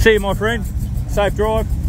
See you, my friend. Safe drive.